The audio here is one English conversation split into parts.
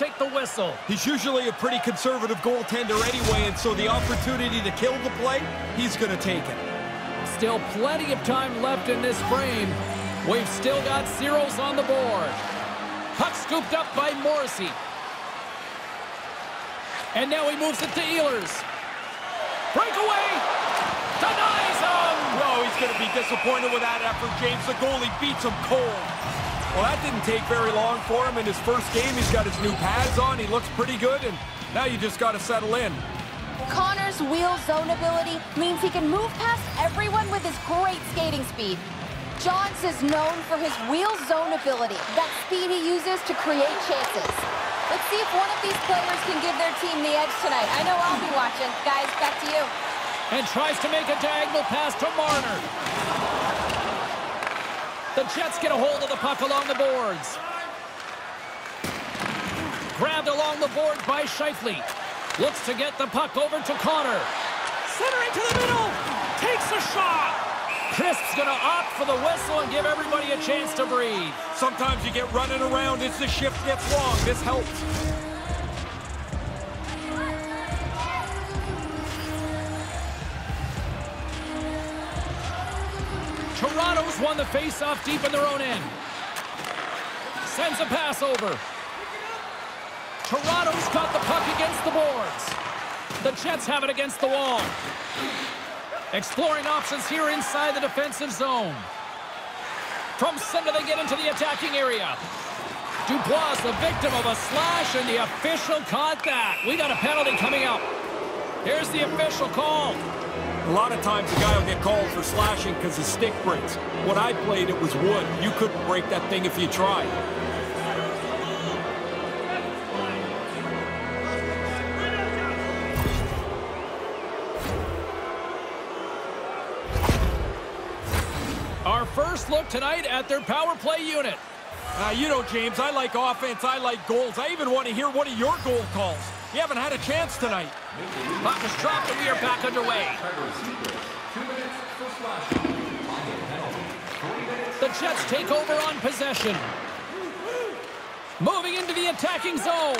take the whistle. He's usually a pretty conservative goaltender anyway, and so the opportunity to kill the play, he's going to take it. Still plenty of time left in this frame. We've still got zeros on the board. Puck scooped up by Morrissey. And now he moves it to Ehlers. Breakaway! Denies him! Oh, he's going to be disappointed with that effort, James. The goalie beats him cold. Well, that didn't take very long for him in his first game. He's got his new pads on. He looks pretty good, and now you just got to settle in. Connor's wheel zone ability means he can move past everyone with his great skating speed. Johns is known for his wheel zone ability, that speed he uses to create chances. Let's see if one of these players can give their team the edge tonight. I know I'll be watching. Guys, back to you. And tries to make a diagonal pass to Marner. The Jets get a hold of the puck along the boards. Grabbed along the board by Scheifele. Looks to get the puck over to Connor. Centering to the middle. Takes a shot. Crisp's going to opt for the whistle and give everybody a chance to breathe. Sometimes you get running around as the shift gets long. This helps. Toronto's won the face-off deep in their own end. Sends a pass over. Toronto's got the puck against the boards. The Jets have it against the wall. Exploring options here inside the defensive zone. From center, they get into the attacking area. Dubois, the victim of a slash, and the official caught that. We got a penalty coming up. Here's the official call. A lot of times a guy will get called for slashing because his stick breaks. When I played, it was wood. You couldn't break that thing if you tried. Our first look tonight at their power play unit. Now, you know, James, I like offense, I like goals. I even want to hear one of your goal calls. You haven't had a chance tonight. Puck is dropped and we are back underway. The Jets take over on possession. Moving into the attacking zone.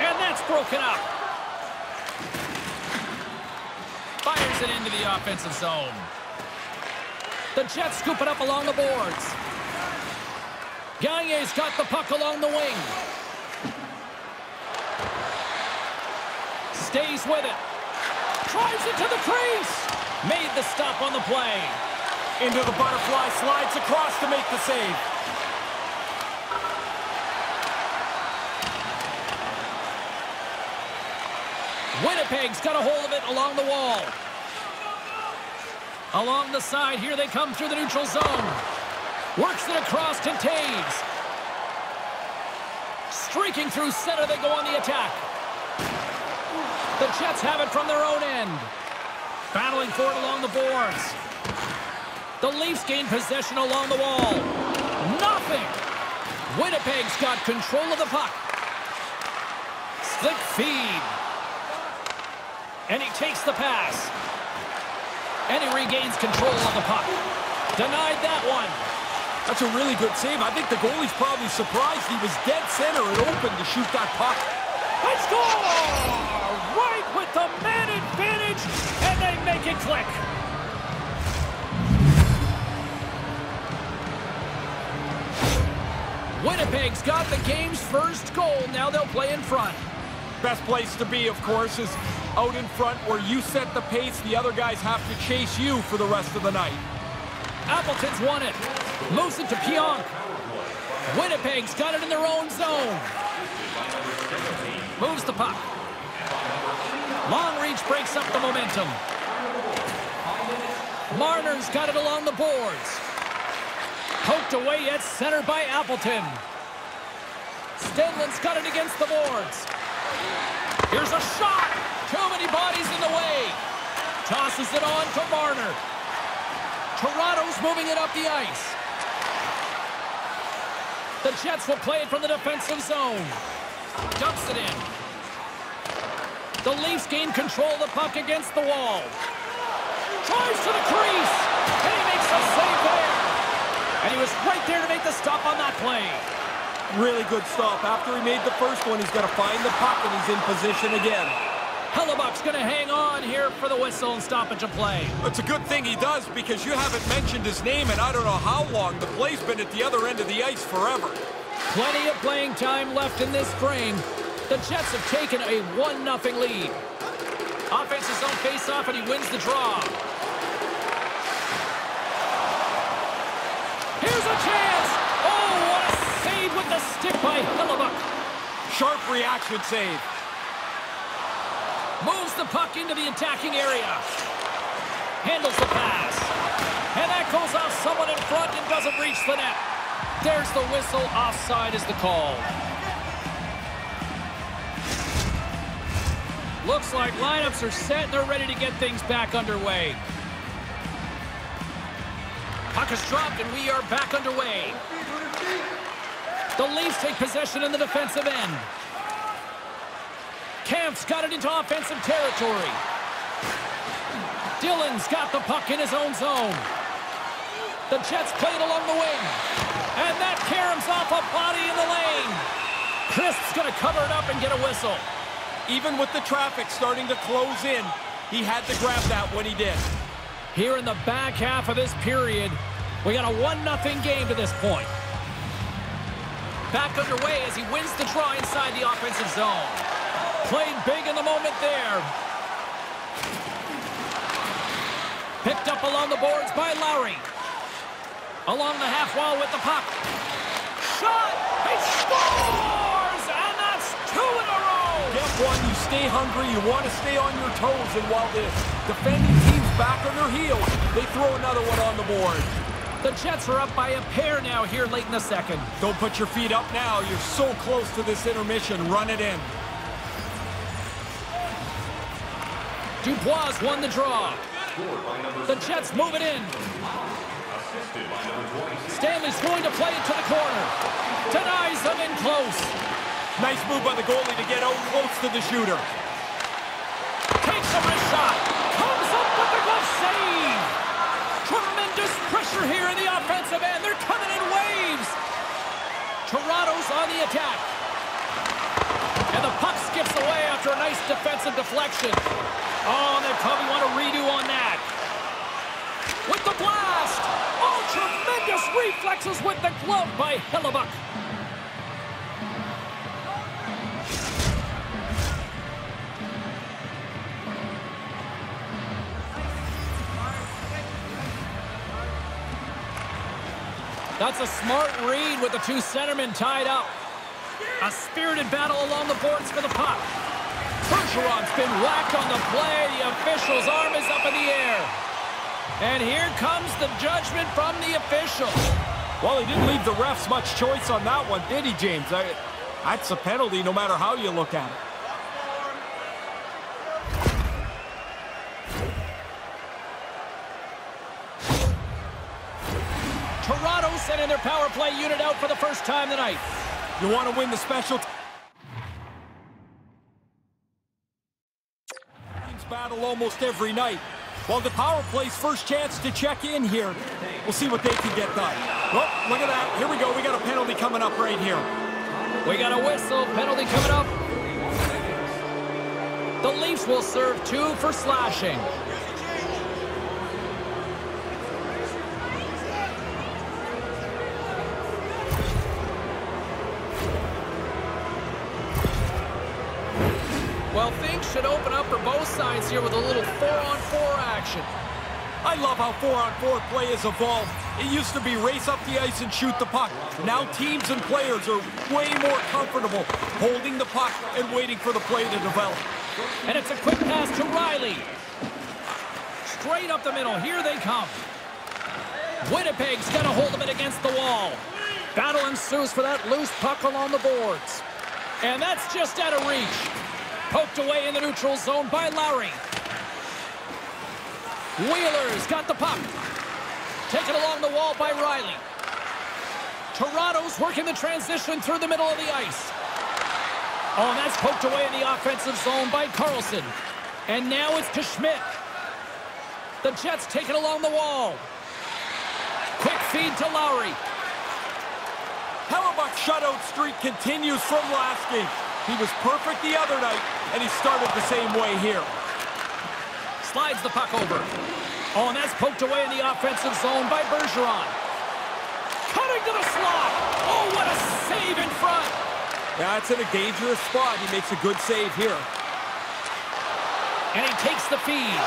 And that's broken up. Fires it into the offensive zone. The Jets scoop it up along the boards. Gagne's got the puck along the wing. Stays with it. Drives it to the crease. Made the stop on the play. Into the butterfly, slides across to make the save. Winnipeg's got a hold of it along the wall. Along the side, here they come through the neutral zone. Works it across to Toews. Streaking through center, they go on the attack. The Jets have it from their own end. Battling for it along the boards. The Leafs gain possession along the wall. Nothing. Winnipeg's got control of the puck. Slick feed. And he takes the pass. And he regains control of the puck. Denied that one. That's a really good save. I think the goalie's probably surprised he was dead center and open to shoot that puck. They score! The man advantage, and they make it click. Winnipeg's got the game's first goal. Now they'll play in front. Best place to be, of course, is out in front where you set the pace. The other guys have to chase you for the rest of the night. Appleton's won it. Moves it to Pionk. Winnipeg's got it in their own zone. Moves the puck. Breaks up the momentum. Marner's got it along the boards. Poked away at center by Appleton. Stenlund's got it against the boards. Here's a shot. Too many bodies in the way. Tosses it on to Marner. Toronto's moving it up the ice. The Jets will play it from the defensive zone. Dumps it in. The Leafs gain control of the puck against the wall. Drives to the crease. And he makes a save there. And he was right there to make the stop on that play. Really good stop. After he made the first one, he's got to find the puck, and he's in position again. Hellebuyck's going to hang on here for the whistle and stoppage of play. It's a good thing he does because you haven't mentioned his name and I don't know how long. The play's been at the other end of the ice forever. Plenty of playing time left in this frame. The Jets have taken a 1-0 lead. Offense his own face-off, and he wins the draw. Here's a chance! Oh, what a save with the stick by Hellebuyck. Sharp reaction save. Moves the puck into the attacking area. Handles the pass. And that goes off someone in front and doesn't reach the net. There's the whistle. Offside is the call. Looks like lineups are set and they're ready to get things back underway. Puck is dropped and we are back underway. The Leafs take possession in the defensive end. Kampf's got it into offensive territory. Dillon's got the puck in his own zone. The Jets play it along the wing. And that caroms off a body in the lane. Crisp's going to cover it up and get a whistle. Even with the traffic starting to close in, he had to grab that when he did. Here in the back half of this period, we got a 1-0 game to this point. Back underway as he wins the draw inside the offensive zone. Played big in the moment there. Picked up along the boards by Lowry. Along the half wall with the puck. Shot! He scores! And that's two in a row! Get one, you stay hungry, you want to stay on your toes, and while the defending team's back on their heels, they throw another one on the board. The Jets are up by a pair now here late in the second. Don't put your feet up now. You're so close to this intermission. Run it in. Dubois won the draw. The Jets move it in. Stanley's going to play it to the corner. Denies them in close. Nice move by the goalie to get out close to the shooter. Takes a shot. Comes up with the glove save. Tremendous pressure here in the offensive end. They're coming in waves. Toronto's on the attack. And the puck skips away after a nice defensive deflection. Oh, they probably want to redo on that. With the blast. Oh, tremendous reflexes with the glove by Hellebuyck. That's a smart read with the two centermen tied up. A spirited battle along the boards for the puck. Bergeron's been whacked on the play. The official's arm is up in the air. And here comes the judgment from the official. Well, he didn't leave the refs much choice on that one, did he, James? I, that's a penalty no matter how you look at it. Sending their power play unit out for the first time tonight. You want to win the special teams battle almost every night. Well, the power play's first chance to check in here. We'll see what they can get done. Oh, look at that. Here we go. We got a penalty coming up right here. We got a whistle. Penalty coming up. The Leafs will serve two for slashing. Should open up for both sides here with a little four-on-four 4 action. I love how four-on-four 4 play has evolved. It used to be race up the ice and shoot the puck. Now teams and players are way more comfortable holding the puck and waiting for the play to develop. And it's a quick pass to Riley. Straight up the middle. Here they come. Winnipeg's got a hold of it against the wall. Battle ensues for that loose puck along the boards. And that's just out of reach. Poked away in the neutral zone by Lowry. Wheeler's got the puck. Taken along the wall by Riley. Toronto's working the transition through the middle of the ice. Oh, and that's poked away in the offensive zone by Carlson. And now it's to Schmidt. The Jets take it along the wall. Quick feed to Lowry. Hellebuyck's shutout streak continues from last game. He was perfect the other night, and he started the same way here. Slides the puck over. Oh, and that's poked away in the offensive zone by Bergeron. Cutting to the slot. Oh, what a save in front. That's in a dangerous spot. He makes a good save here. And he takes the feed.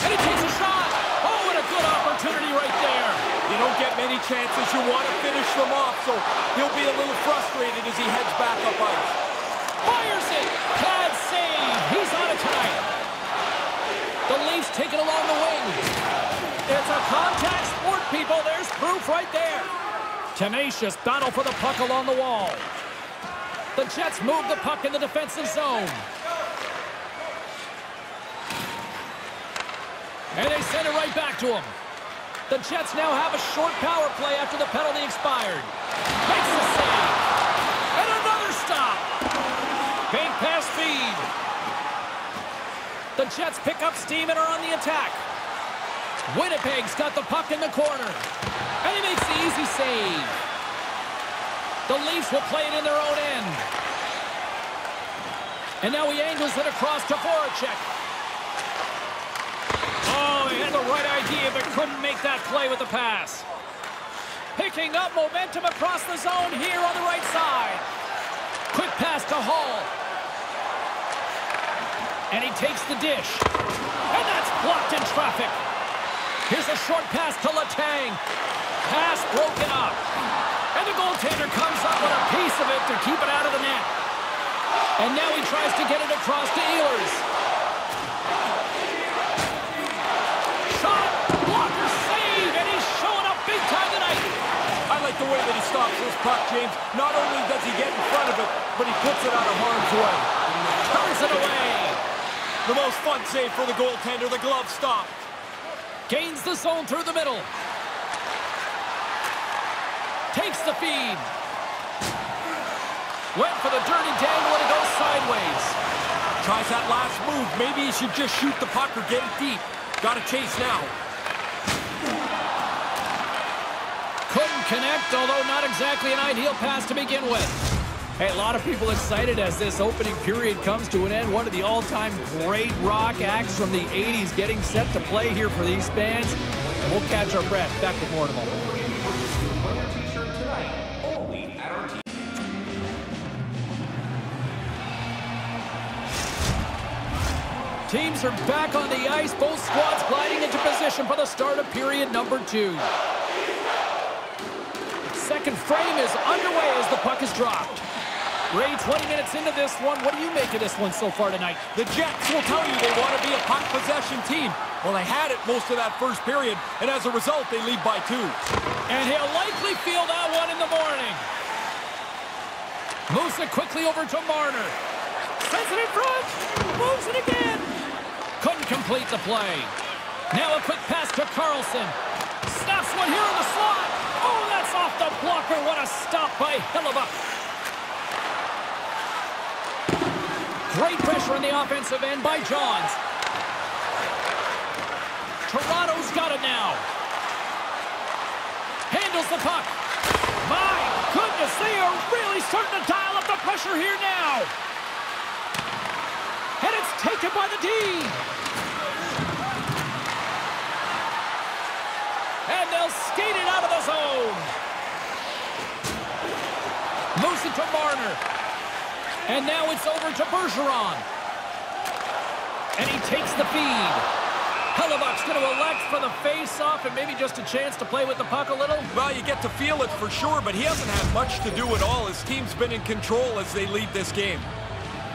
And he takes a shot. Oh, what a good opportunity right there. You don't get many chances. You want to finish them off, so he'll be a little frustrated as he heads back up ice. Fires it. Pad save. He's on it tonight. The Leafs take it along the wing. It's a contact sport, people. There's proof right there. Tenacious battle for the puck along the wall. The Jets move the puck in the defensive zone. And they send it right back to him. The Jets now have a short power play after the penalty expired. Makes the save. And another stop. Bank pass feed. The Jets pick up steam and are on the attack. Winnipeg's got the puck in the corner. And he makes the easy save. The Leafs will play it in their own end. And now he angles it across to Voracek. Oh, he had the right idea, but couldn't make that play with the pass. Picking up momentum across the zone here on the right side. Quick pass to Hall. And he takes the dish. And that's blocked in traffic. Here's a short pass to Letang. Pass broken up. And the goaltender comes up with a piece of it to keep it out of the net. And now he tries to get it across to Ehlers. Shot! Blocker save! And he's showing up big time tonight. I like the way that he stops this puck, James. Not only does he get in front of it, but he puts it out of harm's way. Turns it away. The most fun save for the goaltender, the glove stopped. Gains the zone through the middle. Takes the feed. Went for the dirty dangle and it goes sideways. Tries that last move. Maybe he should just shoot the puck or get it deep. Got to chase now. Couldn't connect, although not exactly an ideal pass to begin with. Hey, a lot of people excited as this opening period comes to an end. One of the all-time great rock acts from the 80s getting set to play here for these fans. And we'll catch our breath. Back with more in a moment. Teams are back on the ice. Both squads gliding into position for the start of period number two. Second frame is underway as the puck is dropped. Ray, 20 minutes into this one, what do you make of this one so far tonight? The Jets will tell you they want to be a puck possession team. Well, they had it most of that first period, and as a result, they lead by two. And he'll likely feel that one in the morning. Moves it quickly over to Marner. Sends it in front. Moves it again. Couldn't complete the play. Now a quick pass to Carlson. Snaps one here in the slot. Oh, that's off the blocker. What a stop by Hellebuyck. Great pressure on the offensive end by Johns. Toronto's got it now. Handles the puck. My goodness, they are really starting to dial up the pressure here now. And it's taken by the D. And they'll skate it out of the zone. Moves it to Marner. And now it's over to Bergeron. And he takes the feed. Hellebuyck's going to elect for the face-off and maybe just a chance to play with the puck a little. Well, you get to feel it for sure, but he hasn't had much to do at all. His team's been in control as they lead this game.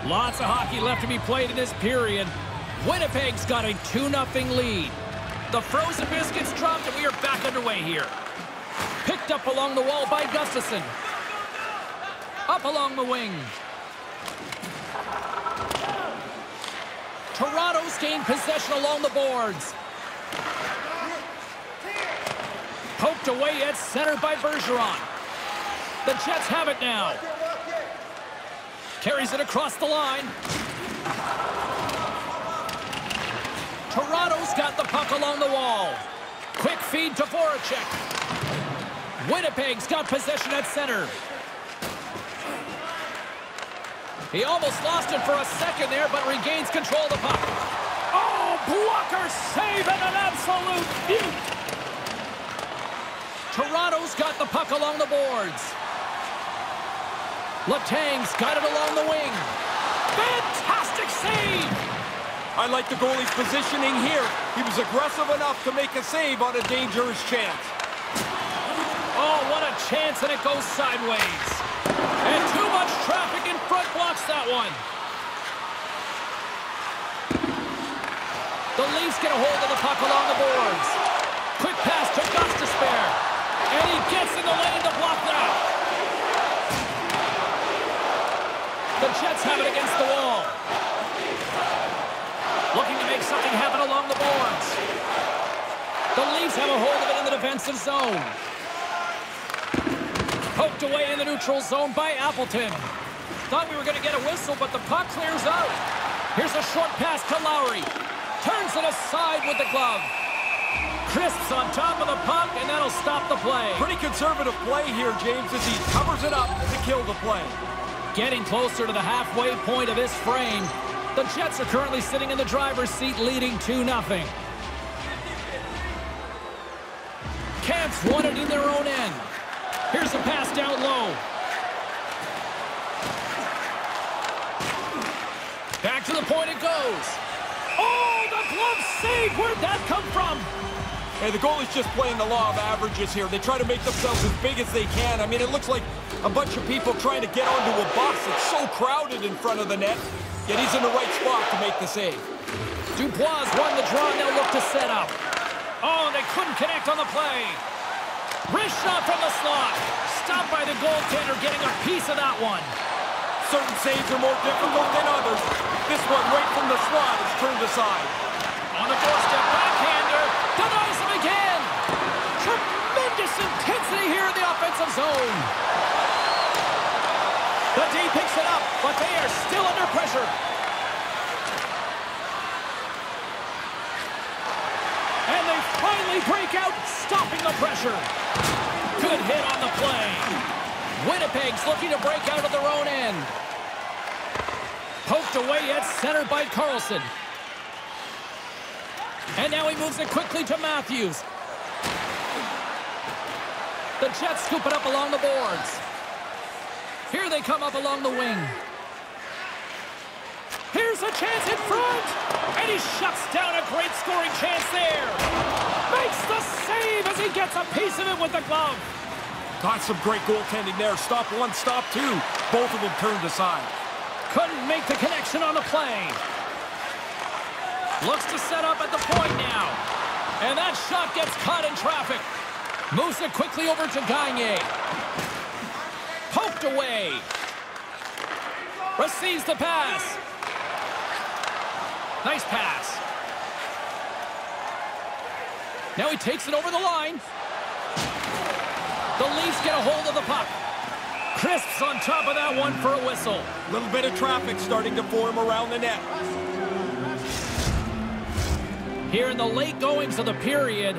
Lots of hockey left to be played in this period. Winnipeg's got a 2-0 lead. The frozen biscuits dropped and we are back underway here. Picked up along the wall by Gustafsson. Up along the wing. Toronto's gained possession along the boards. Poked away at center by Bergeron. The Jets have it now. Carries it across the line. Toronto's got the puck along the wall. Quick feed to Voracek. Winnipeg's got possession at center. He almost lost it for a second there, but regains control of the puck. Oh, blocker save and an absolute beaut. Toronto's got the puck along the boards. Letang's got it along the wing. Fantastic save! I like the goalie's positioning here. He was aggressive enough to make a save on a dangerous chance. Oh, what a chance, and it goes sideways. And too blocks that one. The Leafs get a hold of the puck along the boards. Quick pass to Gostisbehere. And he gets in the lane to block that. The Jets have it against the wall. Looking to make something happen along the boards. The Leafs have a hold of it in the defensive zone. Poked away in the neutral zone by Appleton. Thought we were going to get a whistle, but the puck clears out. Here's a short pass to Lowry. Turns it aside with the glove. Crisps on top of the puck, and that'll stop the play. Pretty conservative play here, James, as he covers it up to kill the play. Getting closer to the halfway point of this frame. The Jets are currently sitting in the driver's seat, leading 2-0. Kampf's won it in their own end. Here's a pass down low. Back to the point it goes. Oh, the glove save! Where'd that come from? Hey, the goalie's just playing the law of averages here. They try to make themselves as big as they can. I mean, it looks like a bunch of people trying to get onto a bus. It's so crowded in front of the net, yet he's in the right spot to make the save. Dubois won the draw, now look to set up. Oh, they couldn't connect on the play. Wrist shot from the slot. Stopped by the goaltender, getting a piece of that one. Certain saves are more difficult than others. This one, right from the slot, is turned aside. On the doorstep, backhander, denies him again. Tremendous intensity here in the offensive zone. The D picks it up, but they are still under pressure. And they finally break out, stopping the pressure. Good hit on the play. Winnipeg's looking to break out of their own end. Poked away at center by Carlson. And now he moves it quickly to Matthews. The Jets scoop it up along the boards. Here they come up along the wing. Here's a chance in front. And he shuts down a great scoring chance there. Makes the save as he gets a piece of it with the glove. Got some great goaltending there. Stop one, stop two. Both of them turned aside. Couldn't make the connection on the play. Looks to set up at the point now. And that shot gets caught in traffic. Moves it quickly over to Gagne. Poked away. Receives the pass. Nice pass. Now he takes it over the line. The Leafs get a hold of the puck. Crisps on top of that one for a whistle. A little bit of traffic starting to form around the net. Here in the late goings of the period,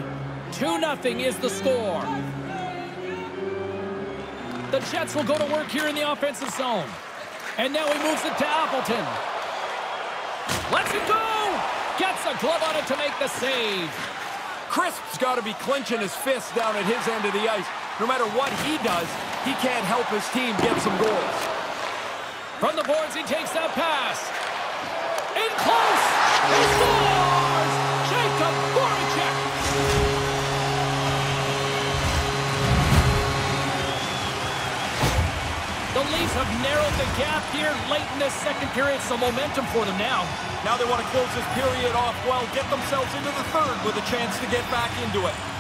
2-0 is the score. The Jets will go to work here in the offensive zone. And now he moves it to Appleton. Lets it go! Gets a glove on it to make the save. Crisp's got to be clenching his fist down at his end of the ice. No matter what he does, he can't help his team get some goals. From the boards, he takes that pass. In close! He scores! Jakub Voracek! The Leafs have narrowed the gap here late in this second period, Some momentum for them now. Now they want to close this period off well, get themselves into the third with a chance to get back into it.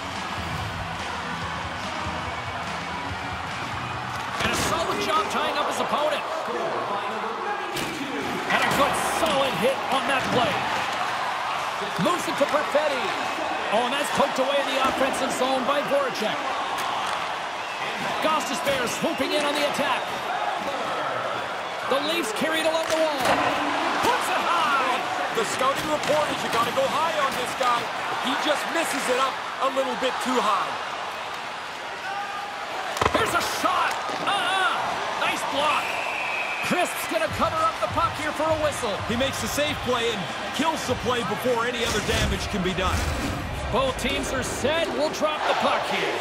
Moves it to Perfetti. Oh, and that's poked away in the offensive zone by Voracek. Gostisbehere swooping in on the attack. The Leafs carried along the wall. Puts it high. The scouting report is you got to go high on this guy. He just misses it up a little bit too high. Here's a shot. Uh-uh. Nice block. Crisp's going to cover up the puck here for a whistle. He makes the safe play and kills the play before any other damage can be done. Both teams are set. We'll drop the puck here.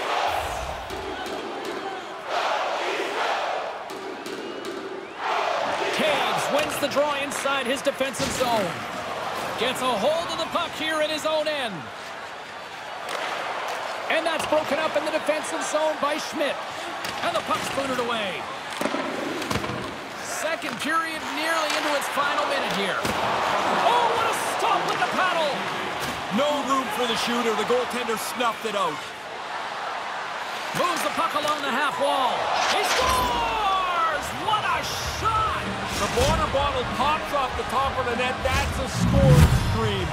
Toews wins the draw inside his defensive zone. Gets a hold of the puck here in his own end. And that's broken up in the defensive zone by Schmidt. And the puck's booted away. Second period nearly into its final minute here. Oh, what a stop with the paddle! No room for the shooter. The goaltender snuffed it out. Moves the puck along the half wall. He scores! What a shot! The water bottle pops off the top of the net. That's a scoring stream.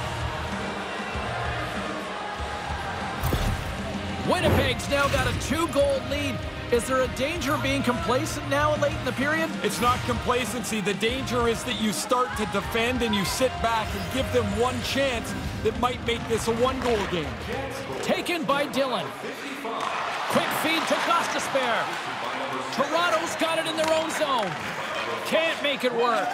Winnipeg's now got a two-goal lead. Is there a danger of being complacent now late in the period? It's not complacency. The danger is that you start to defend and you sit back and give them one chance that might make this a one-goal game. Taken by Dillon. Quick feed to Gostisbehere. Toronto's got it in their own zone. Can't make it work.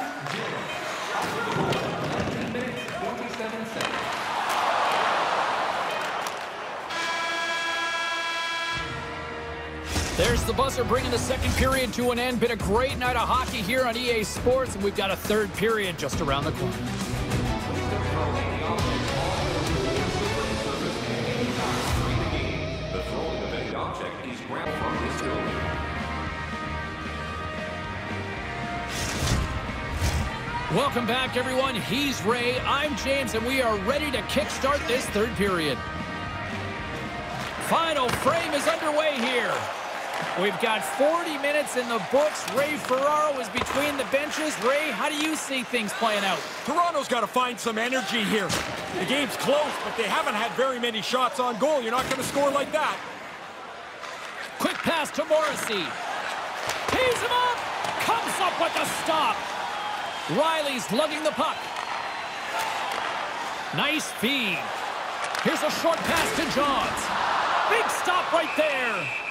There's the buzzer bringing the second period to an end. Been a great night of hockey here on EA Sports, and we've got a third period just around the corner. The throwing of any object is grabbed from this building. Welcome back, everyone. He's Ray. I'm James, and we are ready to kickstart this third period. Final frame is underway here. We've got 40 minutes in the books. Ray Ferraro is between the benches. Ray, how do you see things playing out? Toronto's got to find some energy here. The game's close, but they haven't had very many shots on goal. You're not going to score like that. Quick pass to Morrissey. Tees him up. Comes up with the stop. Riley's lugging the puck. Nice feed. Here's a short pass to Johns. Big stop right there.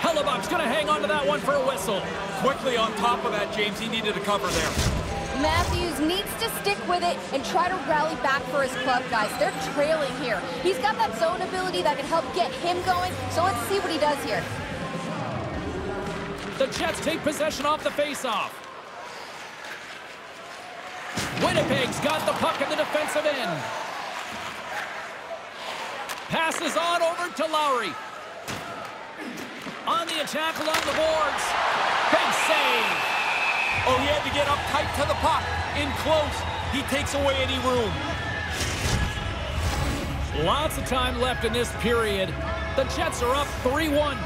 Hellebuyck's going to hang on to that one for a whistle. Quickly on top of that, James, he needed a cover there. Matthews needs to stick with it and try to rally back for his club, guys. They're trailing here. He's got that zone ability that can help get him going, so let's see what he does here. The Jets take possession off the faceoff. Winnipeg's got the puck in the defensive end. Passes on over to Lowry. On the attack along the boards. Big save. Oh, he had to get up tight to the puck. In close, he takes away any room. Lots of time left in this period. The Jets are up 3-1.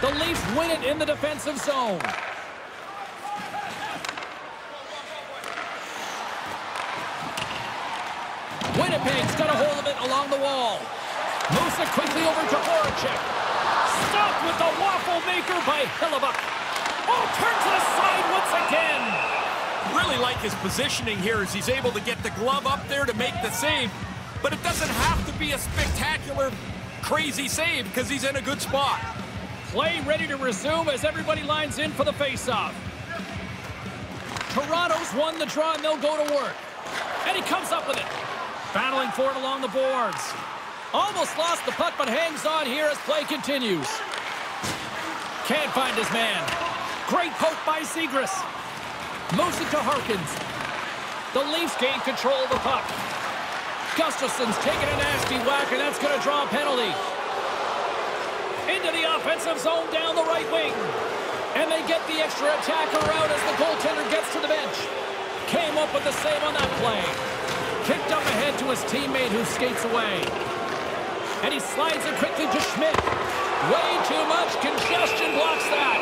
The Leafs win it in the defensive zone. Winnipeg's got a hold of it along the wall. Moves it quickly over to Voracek. Stopped with the waffle maker by Hellebuyck. Oh, turn to the side once again. Really like his positioning here as he's able to get the glove up there to make the save. But it doesn't have to be a spectacular, crazy save because he's in a good spot. Play ready to resume as everybody lines in for the faceoff. Toronto's won the draw and they'll go to work. And he comes up with it. Battling for it along the boards. Almost lost the puck, but hangs on here as play continues. Can't find his man. Great poke by Zegras. Moves it to Harkins. The Leafs gain control of the puck. Gustafsson's taking a nasty whack, and that's going to draw a penalty. Into the offensive zone down the right wing. And they get the extra attacker out as the goaltender gets to the bench. Came up with the save on that play. Kicked up ahead to his teammate who skates away. And he slides it quickly to Schmidt. Way too much congestion blocks that.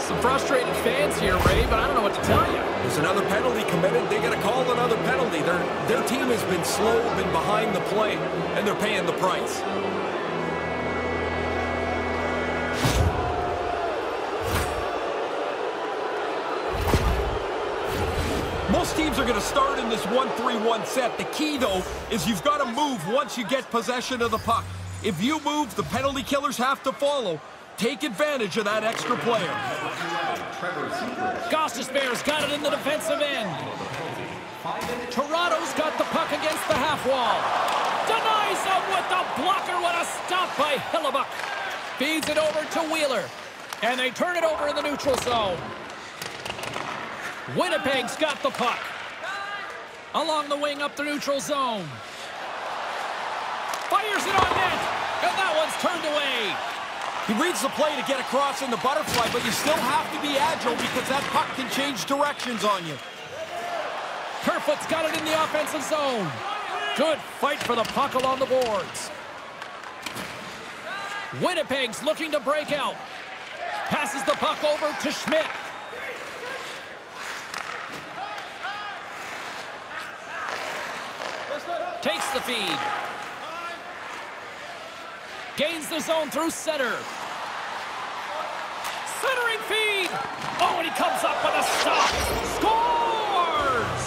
Some frustrated fans here, Ray, but I don't know what to tell you. There's another penalty committed. They got to call another penalty. Their, their team has been slow, been behind the play, and they're paying the price. Teams are going to start in this 1-3-1 set. The key, though, is you've got to move once you get possession of the puck. If you move, the penalty killers have to follow. Take advantage of that extra player. Gostisbehere's got it in the defensive end. Toronto's got the puck against the half wall. Denies him with the blocker. What a stop by Hellebuyck. Feeds it over to Wheeler. And they turn it over in the neutral zone. Winnipeg's got the puck. Along the wing up the neutral zone. Fires it on net. And that one's turned away. He reads the play to get across in the butterfly, but you still have to be agile because that puck can change directions on you. Kerfoot's got it in the offensive zone. Good fight for the puck along the boards. Winnipeg's looking to break out. Passes the puck over to Schmidt. Takes the feed. Gains the zone through center. Centering feed. Oh, and he comes up with a stop. Scores!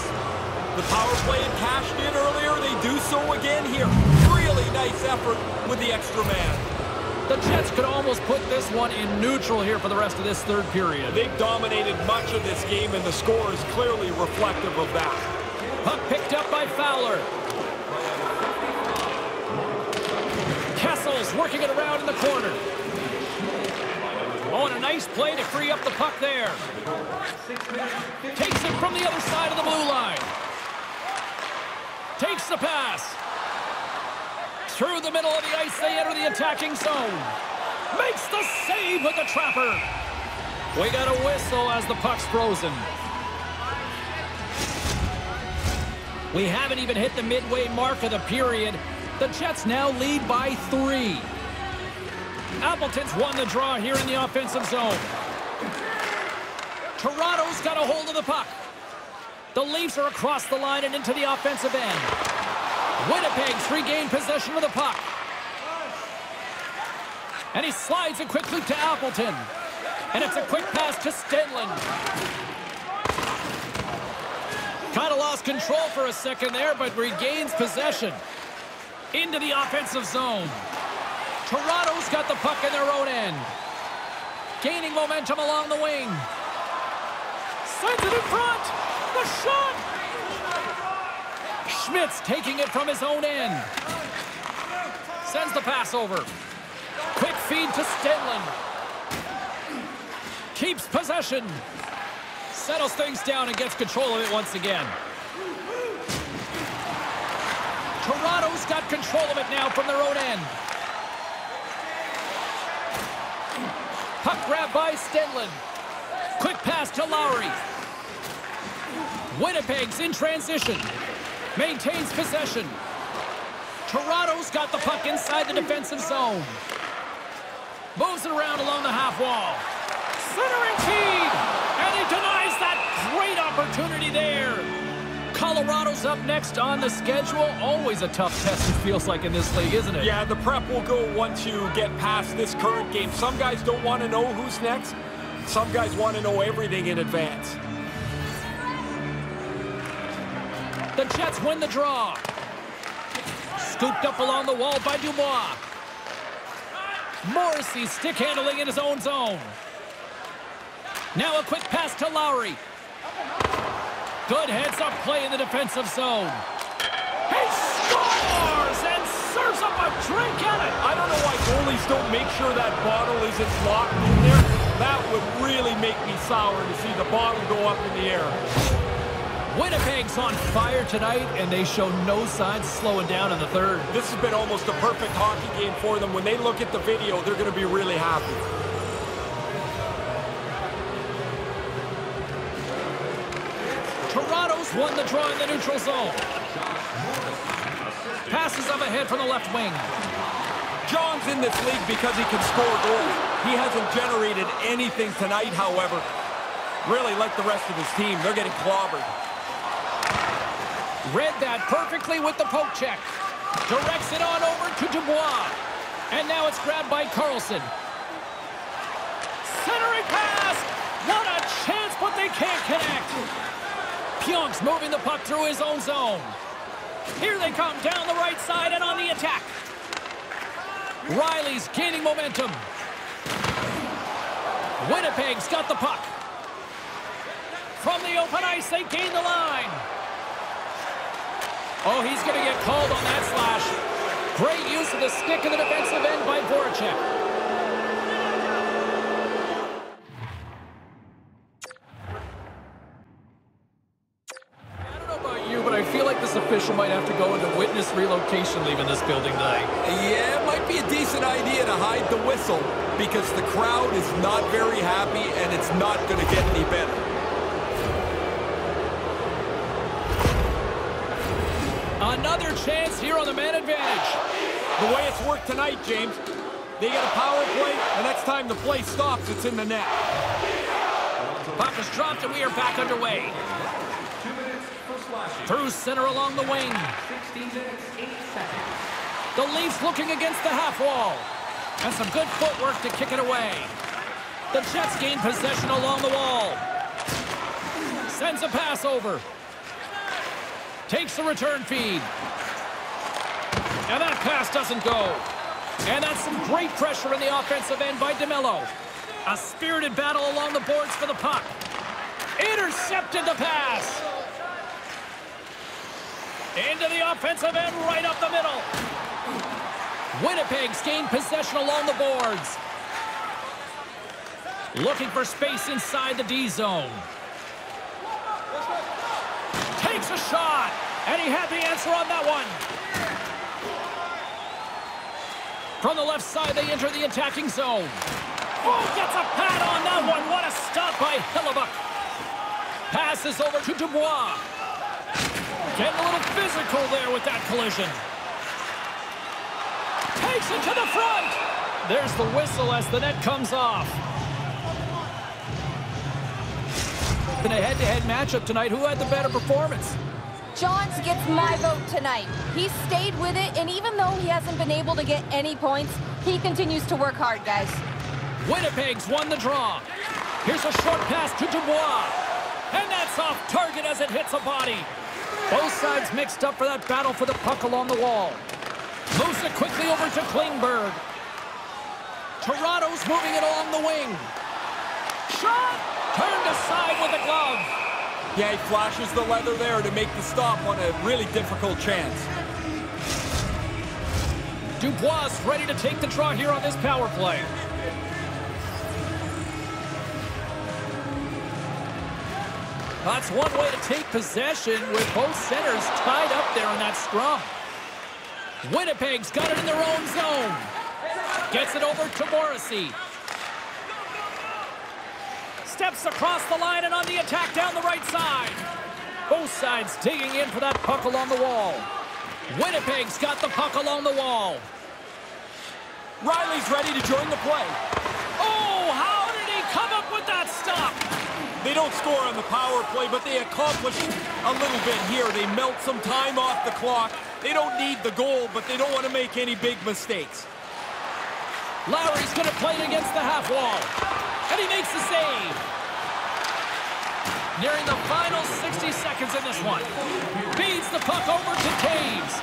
The power play had cashed in earlier. They do so again here. Really nice effort with the extra man. The Jets could almost put this one in neutral here for the rest of this third period. They've dominated much of this game, and the score is clearly reflective of that. Puck picked up by Fowler. Working it around in the corner. Oh, and a nice play to free up the puck there. Takes it from the other side of the blue line. Takes the pass. Through the middle of the ice, they enter the attacking zone. Makes the save with the trapper. We got a whistle as the puck's frozen. We haven't even hit the midway mark of the period. The Jets now lead by three. Appleton's won the draw here in the offensive zone. Toronto's got a hold of the puck. The Leafs are across the line and into the offensive end. Winnipeg's regained possession of the puck. And he slides it quickly to Appleton. And it's a quick pass to Stenlund. Kind of lost control for a second there, but regains possession. Into the offensive zone. Toronto's got the puck in their own end. Gaining momentum along the wing. Sends it in front. The shot. Schmidt's taking it from his own end. Sends the pass over. Quick feed to Stenlund. Keeps possession. Settles things down and gets control of it once again. Toronto's got control of it now from their own end. Puck grab by Stenlund. Quick pass to Lowry. Winnipeg's in transition. Maintains possession. Toronto's got the puck inside the defensive zone. Moves it around along the half wall. Centering feed! Colorado's up next on the schedule. Always a tough test, it feels like, in this league, isn't it? Yeah, the prep will go once you get past this current game. Some guys don't want to know who's next. Some guys want to know everything in advance. The Jets win the draw. Scooped up along the wall by Dubois. Morrissey stick handling in his own zone. Now a quick pass to Lowry. Good heads-up play in the defensive zone. He scores and serves up a drink at it. I don't know why goalies don't make sure that bottle isn't locked in there. That would really make me sour to see the bottle go up in the air. Winnipeg's on fire tonight, and they show no signs of slowing down in the third. This has been almost a perfect hockey game for them. When they look at the video, they're going to be really happy. Toronto's won the draw in the neutral zone. Passes up ahead from the left wing. John's in this league because he can score goals. He hasn't generated anything tonight, however. Really, like the rest of his team, they're getting clobbered. Read that perfectly with the poke check. Directs it on over to Dubois. And now it's grabbed by Carlson. Centering pass! What a chance, but they can't connect. Pionk's moving the puck through his own zone. Here they come down the right side and on the attack. Riley's gaining momentum. Winnipeg's got the puck. From the open ice, they gain the line. Oh, he's going to get called on that slash. Great use of the stick in the defensive end by Voracek. I don't know about you, but I feel like this official might have to go into relocation leaving this building tonight. Yeah, it might be a decent idea to hide the whistle because the crowd is not very happy and it's not going to get any better. Another chance here on the man advantage. The way it's worked tonight, James, they get a power play, and next time the play stops, it's in the net. Puck is dropped and we are back underway. Two minutes for slashing. Through center along the wing. 16 minutes, 8 seconds. The Leafs looking against the half wall. And some good footwork to kick it away. The Jets gain possession along the wall. Sends a pass over. Takes the return feed. And that pass doesn't go. And that's some great pressure in the offensive end by DeMelo. A spirited battle along the boards for the puck. Intercepted the pass. Into the offensive end, right up the middle. Winnipeg's gained possession along the boards. Looking for space inside the D zone. Takes a shot, and he had the answer on that one. From the left side, they enter the attacking zone. Oh, gets a pad on that one. What a stop by Hellebuyck. Passes over to Dubois. Getting a little physical there with that collision. Takes it to the front. There's the whistle as the net comes off. In a head-to-head matchup tonight, who had the better performance? Johns gets my vote tonight. He stayed with it, and even though he hasn't been able to get any points, he continues to work hard, guys. Winnipeg's won the draw. Here's a short pass to Dubois. And that's off target as it hits a body. Both sides mixed up for that battle for the puck along the wall. Moves it quickly over to Klingberg. Toronto's moving it along the wing. Shot! Turned aside with a glove. Yeah, he flashes the leather there to make the stop on a really difficult chance. Dubois ready to take the draw here on this power play. That's one way to take possession with both centers tied up there in that scrum. Winnipeg's got it in their own zone. Gets it over to Morrissey. Steps across the line and on the attack down the right side. Both sides digging in for that puck along the wall. Winnipeg's got the puck along the wall. Riley's ready to join the play. Oh, how did he come up with that stop? They don't score on the power play, but they accomplish a little bit here. They melt some time off the clock. They don't need the goal, but they don't want to make any big mistakes. Lowry's going to play it against the half wall. And he makes the save. Nearing the final 60 seconds in this one. Feeds the puck over to Toews.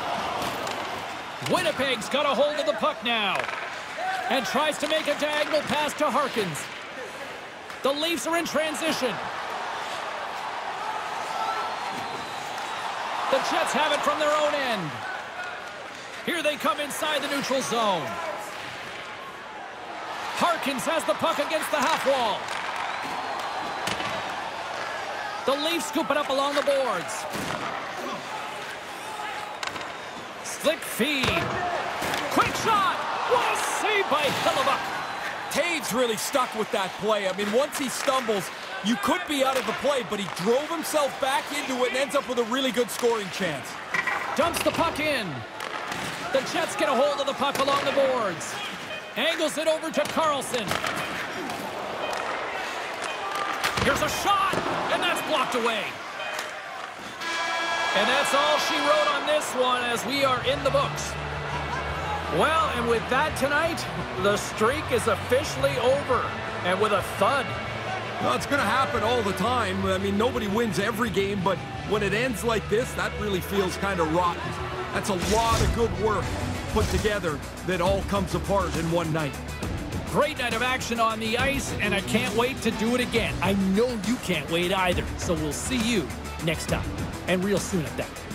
Winnipeg's got a hold of the puck now. And tries to make a diagonal pass to Harkins. The Leafs are in transition. The Jets have it from their own end. Here they come inside the neutral zone. Harkins has the puck against the half wall. The Leafs scoop it up along the boards. Slick feed. Quick shot. What a save by Hellebuyck. Toews really stuck with that play. I mean, once he stumbles, you could be out of the play, but he drove himself back into it and ends up with a really good scoring chance. Dumps the puck in. The Jets get a hold of the puck along the boards. Angles it over to Carlson. Here's a shot, and that's blocked away. And that's all she wrote on this one as we are in the books. Well, and with that tonight, the streak is officially over. And with a thud. Well, it's going to happen all the time. I mean, nobody wins every game, but when it ends like this, that really feels kind of rotten. That's a lot of good work put together that all comes apart in one night. Great night of action on the ice, and I can't wait to do it again. I know you can't wait either, so we'll see you next time, and real soon at that.